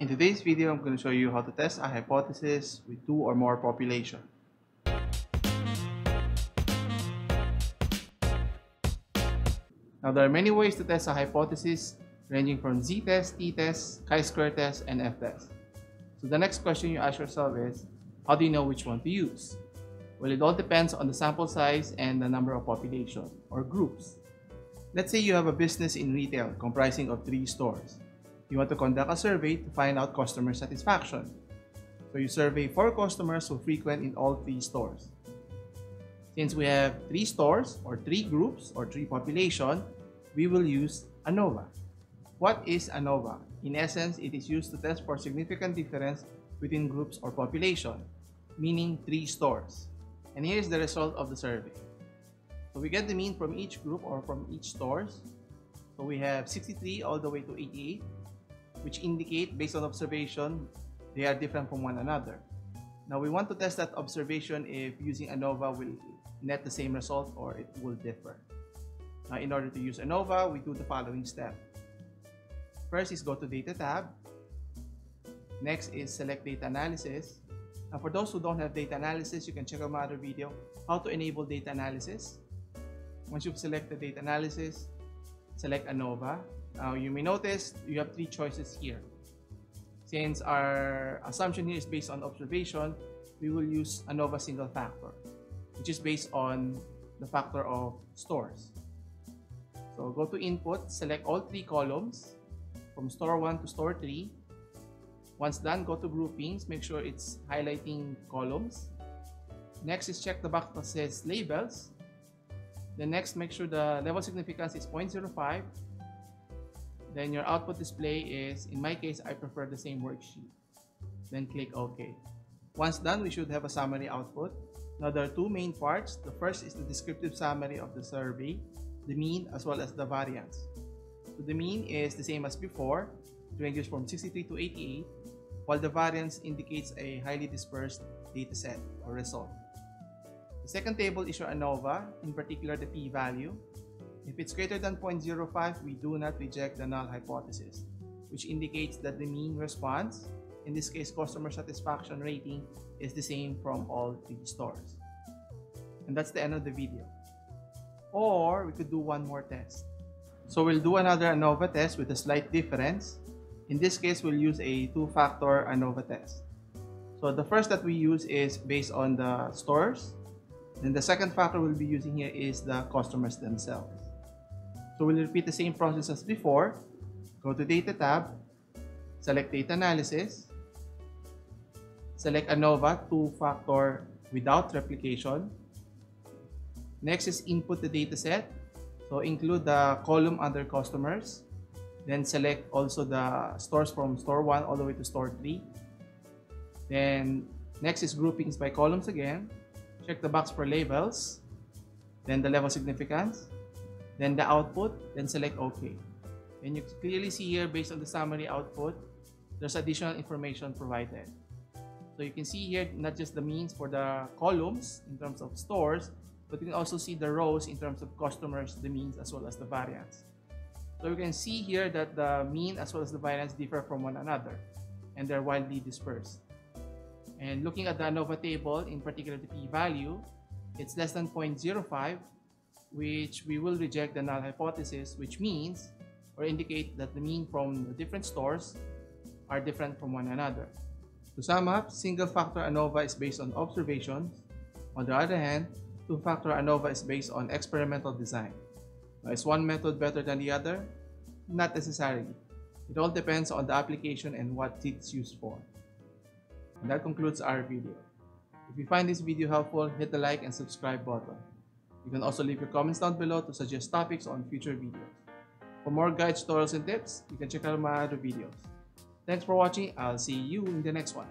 In today's video, I'm going to show you how to test a hypothesis with two or more population. Now, there are many ways to test a hypothesis ranging from z-test, t-test, chi-square test, and f-test. So the next question you ask yourself is, how do you know which one to use? Well, it all depends on the sample size and the number of population or groups. Let's say you have a business in retail comprising of three stores. You want to conduct a survey to find out customer satisfaction. So you survey four customers who frequent in all three stores. Since we have three stores or three groups or three population, we will use ANOVA. What is ANOVA? In essence, it is used to test for significant difference within groups or population, meaning three stores. And here is the result of the survey. So we get the mean from each group or from each stores. So we have 63 all the way to 88, which indicate based on observation, they are different from one another. Now we want to test that observation if using ANOVA will net the same result or it will differ. Now in order to use ANOVA, we do the following step. First is go to Data tab. Next is select Data Analysis. Now for those who don't have data analysis, you can check out my other video, how to enable data analysis. Once you've selected data analysis, select ANOVA. Now you may notice you have three choices here. Since our assumption here is based on observation, we will use ANOVA single factor, which is based on the factor of stores. So go to input, select all three columns from store 1 to store 3. Once done, go to groupings, make sure it's highlighting columns. Next is check the box that says labels then next, make sure the level significance is 0.05. Then your output display is, in my case, I prefer the same worksheet. Then click OK. Once done, we should have a summary output. Now there are two main parts. The first is the descriptive summary of the survey, the mean as well as the variance. So the mean is the same as before. Ranges from 63 to 88, while the variance indicates a highly dispersed data set or result. The second table is your ANOVA, in particular the p-value. If it's greater than 0.05, we do not reject the null hypothesis, which indicates that the mean response, in this case customer satisfaction rating, is the same from all three stores. And that's the end of the video. Or we could do one more test. So we'll do another ANOVA test with a slight difference. In this case, we'll use a two-factor ANOVA test. So the first that we use is based on the stores then the second factor we'll be using here is the customers themselves. So we'll repeat the same process as before. Go to Data tab, select Data Analysis, select ANOVA two-factor without replication. Next is input the dataset. So include the column under customers. Then select also the stores from store 1 all the way to store 3. Then next is groupings by columns again. Check the box for labels, then the level significance, then the output, then select OK. And you clearly see here, based on the summary output, there's additional information provided. So you can see here not just the means for the columns in terms of stores, but you can also see the rows in terms of customers, the means as well as the variance. So you can see here that the mean as well as the variance differ from one another and they're widely dispersed. And looking at the ANOVA table, in particular the p-value, it's less than 0.05, which we will reject the null hypothesis, which means or indicate that the mean from the different stores are different from one another. To sum up, single-factor ANOVA is based on observations. On the other hand, two-factor ANOVA is based on experimental design. Now, is one method better than the other? Not necessarily. It all depends on the application and what it's used for. And that concludes our video. If you find this video helpful, hit the like and subscribe button. You can also leave your comments down below to suggest topics on future videos. For more guides, tutorials, and tips, you can check out my other videos. Thanks for watching. I'll see you in the next one.